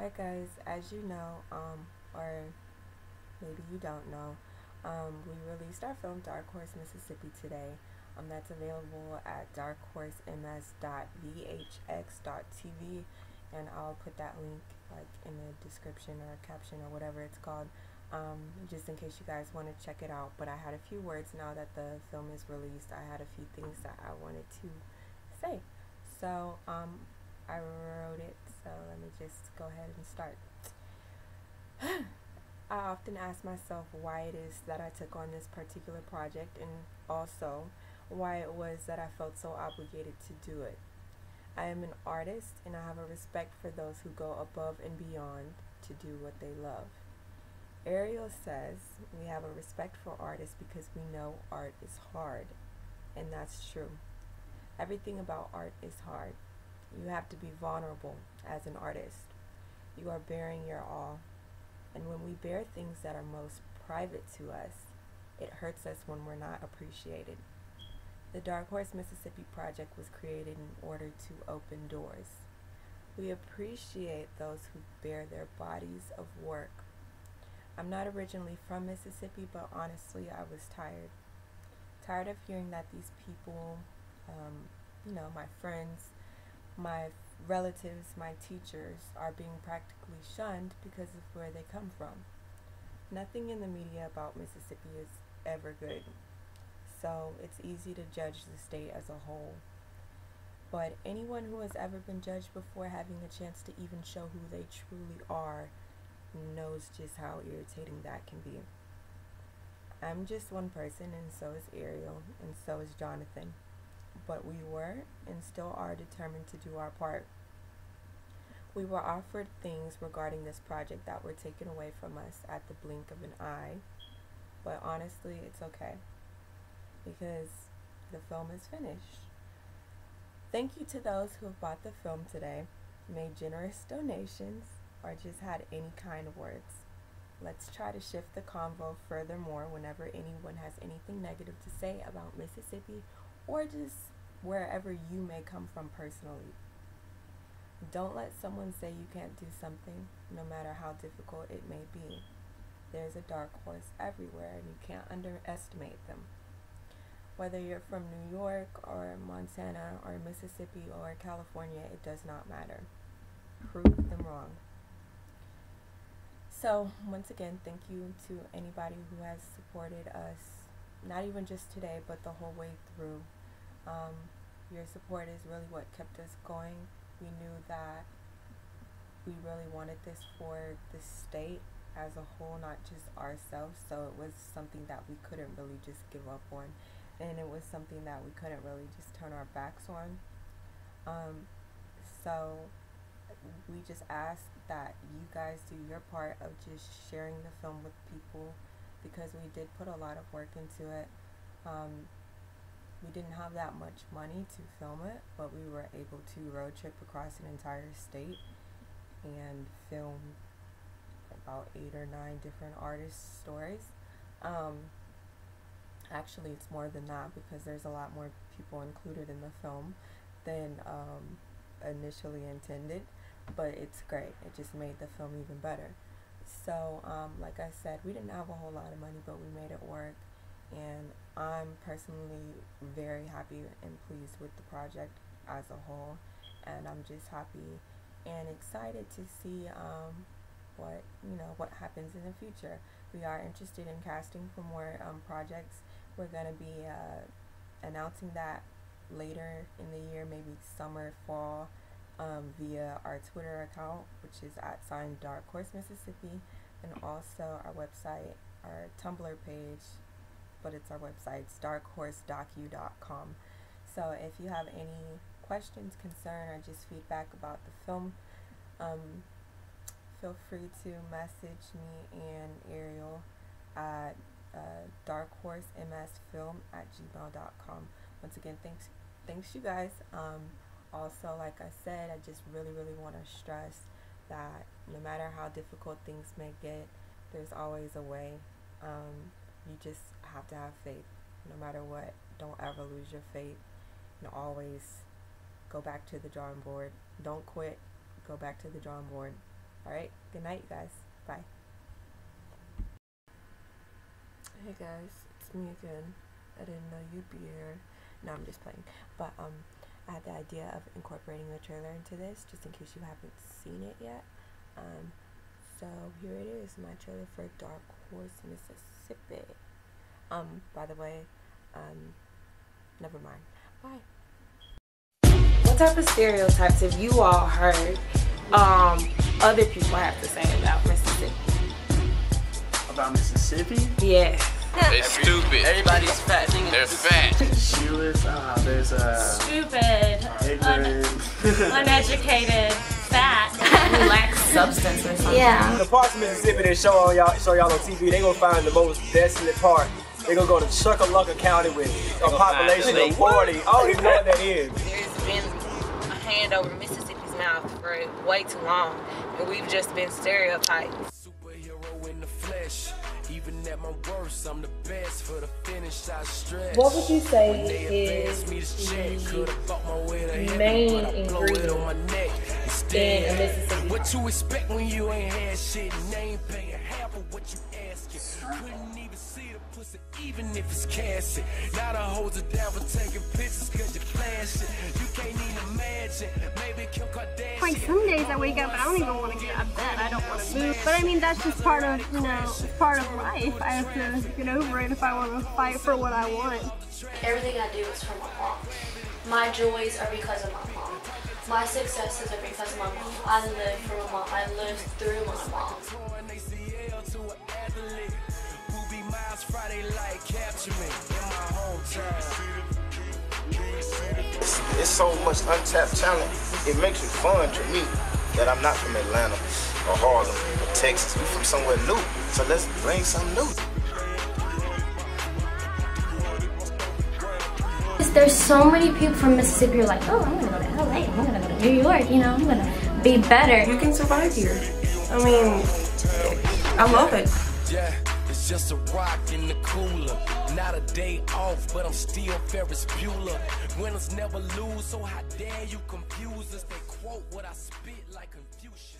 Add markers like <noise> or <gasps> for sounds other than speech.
Hi guys, as you know, um, or maybe you don't know, um, we released our film Dark Horse Mississippi today. Um, that's available at darkhorsems.vhx.tv, and I'll put that link like in the description or caption or whatever it's called, um, just in case you guys want to check it out. But I had a few words now that the film is released. I had a few things that I wanted to say, so um, I wrote it. So let me just go ahead and start. <gasps> I often ask myself why it is that I took on this particular project and also why it was that I felt so obligated to do it. I am an artist and I have a respect for those who go above and beyond to do what they love. Ariel says we have a respect for artists because we know art is hard, and that's true. Everything about art is hard. You have to be vulnerable as an artist. You are baring your all. And when we bare things that are most private to us, it hurts us when we're not appreciated. The Dark Horse Mississippi Project was created in order to open doors. We appreciate those who bare their bodies of work. I'm not originally from Mississippi, but honestly, I was tired. Tired of hearing that these people, um, you know, my friends, my relatives, my teachers are being practically shunned because of where they come from. Nothing in the media about Mississippi is ever good, so it's easy to judge the state as a whole. But anyone who has ever been judged before having a chance to even show who they truly are knows just how irritating that can be. I'm just one person, and so is Ariel, and so is Jonathan but we were and still are determined to do our part. We were offered things regarding this project that were taken away from us at the blink of an eye, but honestly, it's okay because the film is finished. Thank you to those who have bought the film today, made generous donations, or just had any kind words. Let's try to shift the convo furthermore whenever anyone has anything negative to say about Mississippi or just wherever you may come from personally. Don't let someone say you can't do something, no matter how difficult it may be. There's a dark horse everywhere, and you can't underestimate them. Whether you're from New York or Montana or Mississippi or California, it does not matter. Prove them wrong. So, once again, thank you to anybody who has supported us, not even just today, but the whole way through. Um, your support is really what kept us going. We knew that we really wanted this for the state as a whole, not just ourselves. So it was something that we couldn't really just give up on. And it was something that we couldn't really just turn our backs on. Um, so we just ask that you guys do your part of just sharing the film with people because we did put a lot of work into it. Um, we didn't have that much money to film it, but we were able to road trip across an entire state and film about eight or nine different artists' stories. Um, actually, it's more than that because there's a lot more people included in the film than um, initially intended, but it's great. It just made the film even better. So, um, like I said, we didn't have a whole lot of money, but we made it work and I'm personally very happy and pleased with the project as a whole and I'm just happy and excited to see um, what you know what happens in the future. We are interested in casting for more um, projects. We're going to be uh, announcing that later in the year, maybe summer, fall, um, via our Twitter account, which is at sign Dark Horse Mississippi, and also our website, our Tumblr page, but it's our website, darkhorsedocu.com. So if you have any questions, concern, or just feedback about the film, um, feel free to message me and Ariel at uh, darkhorsemsfilm at gmail.com. Once again, thanks, thanks you guys. Um, also, like I said, I just really, really want to stress that no matter how difficult things may get, there's always a way. Um, you just have to have faith no matter what. Don't ever lose your faith and always go back to the drawing board. Don't quit. Go back to the drawing board. All right. Good night, you guys. Bye. Hey guys, it's me again. I didn't know you'd be here. No, I'm just playing. But um, I had the idea of incorporating the trailer into this, just in case you haven't seen it yet. Um, so here it is, my trailer for Dark Horse, Mississippi. Um, by the way, um, never mind. Bye. What type of stereotypes have you all heard um, other people have to say about Mississippi? About Mississippi? Yeah. They're <laughs> stupid. Everybody's fat. They're fat. Shoeless. Uh, there's a stupid, ignorant. <laughs> uneducated, fat. <laughs> we lack substance or something. Yeah. The parts of Mississippi they show on y'all show y'all on TV, they gonna find the most desolate part. They gonna go to Chuckalunga County with a population of 40. I don't even know what that is. There's been a hand over Mississippi's mouth for way too long, and we've just been stereotyped. What would you say is me this check, the could've bought my way to main I blow it ingredient on my neck in a Mississippi? What you expect when you ain't had shit? They paying half of what you? Couldn't even see the pussy, even if it's casting. Now the hoes are down for taking pictures cause you flashing. You can't even imagine. Maybe Kim Kardashian. Like some days I wake up and I don't even want to get out of bed. I don't want to move. But I mean that's just part of you know part of life. I have to get over it if I want to fight for what I want. Everything I do is for my mom. My joys are because of my mom. My successes are because of my mom. I live for my mom. I live through my mom. Light me in my hometown. It's so much untapped talent. It makes it fun to me that I'm not from Atlanta or Harlem or Texas. We from somewhere new. So let's bring something new. There's so many people from Mississippi who are like, oh, I'm gonna go to LA. I'm gonna go to New York. You know, I'm gonna be better. You can survive here. I mean, I love it. It's just a rock in the cooler. Not a day off, but I'm still Ferris Bueller. Winners never lose, so how dare you confuse us? They quote what I spit like Confucius.